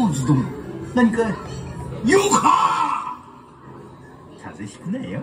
坊主何かよか風邪ひくなよ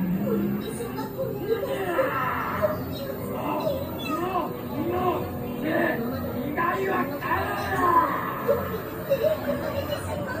啊！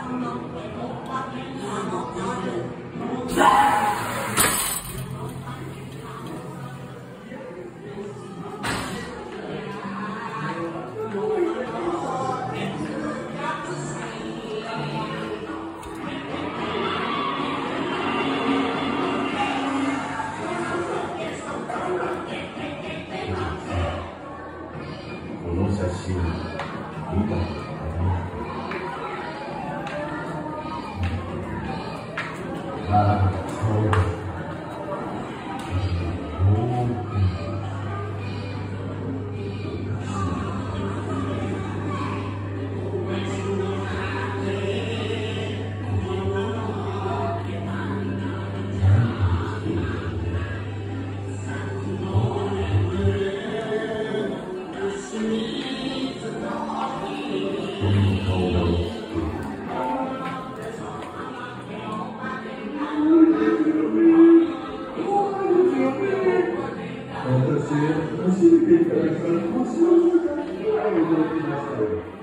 Significa que nós não somos aqui, aí